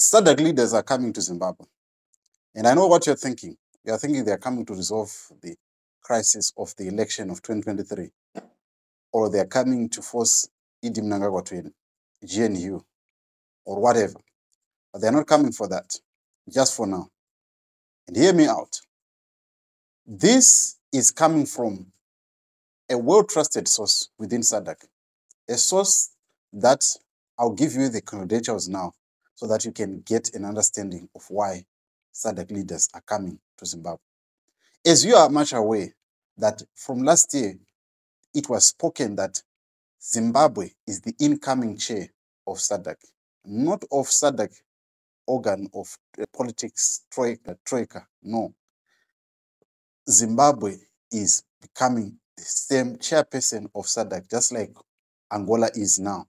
SADC leaders are coming to Zimbabwe. And I know what you're thinking. You're thinking they're coming to resolve the crisis of the election of 2023, or they're coming to force ED Mnangagwa to GNU, or whatever. But they're not coming for that, just for now. And hear me out. This is coming from a well-trusted source within SADC, a source that I'll give you the credentials now so that you can get an understanding of why SADC leaders are coming to Zimbabwe. As you are much aware that from last year, it was spoken that Zimbabwe is the incoming chair of SADC, not of SADC organ of uh, politics, troika, troika, no. Zimbabwe is becoming the same chairperson of SADC, just like Angola is now.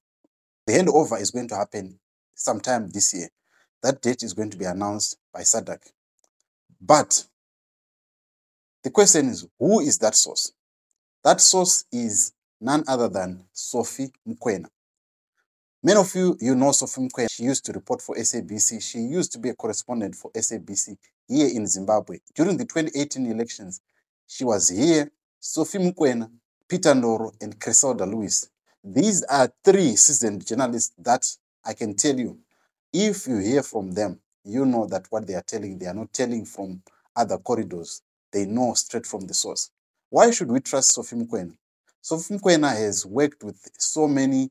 The handover is going to happen sometime this year. That date is going to be announced by SADC. But the question is, who is that source? That source is none other than Sophie Mokoena. Many of you, you know Sophie Mokoena. She used to report for SABC. She used to be a correspondent for SABC here in Zimbabwe. During the 2018 elections, she was here, Sophie Mokoena, Peter Ndoro, and Griselda Lewis. These are three seasoned journalists that I can tell you, if you hear from them, you know that what they are telling, they are not telling from other corridors. They know straight from the source. Why should we trust Sophie Mokoena? Sophie Mokoena has worked with so many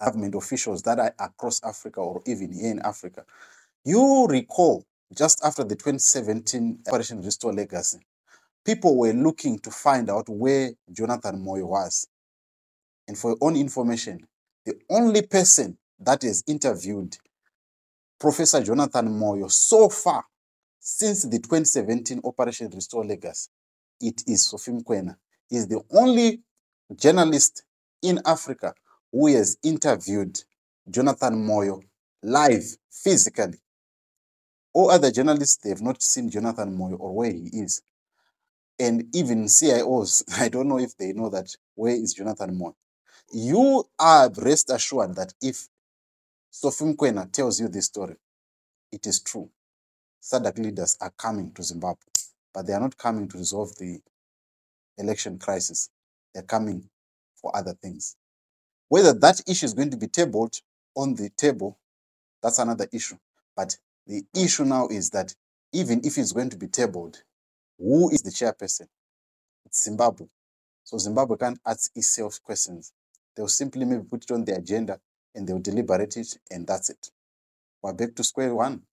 government officials that are across Africa or even here in Africa. You recall just after the 2017 Operation Restore Legacy, people were looking to find out where Jonathan Moyo was. And for your own information, the only person that has interviewed Professor Jonathan Moyo so far since the 2017 Operation Restore Legacy, it is Sophie Mokoena. He is the only journalist in Africa who has interviewed Jonathan Moyo live, physically. All other journalists, they have not seen Jonathan Moyo or where he is. And even CIOs, I don't know if they know that where is Jonathan Moyo. You are rest assured that if Sophie Mokoena tells you this story, it is true. SADC leaders are coming to Zimbabwe, but they are not coming to resolve the election crisis. They're coming for other things. Whether that issue is going to be tabled on the table, that's another issue. But the issue now is that even if it's going to be tabled, who is the chairperson? It's Zimbabwe. So Zimbabwe can't ask itself questions. They'll simply maybe put it on the agenda and they'll deliberate it, and that's it. We're back to square one.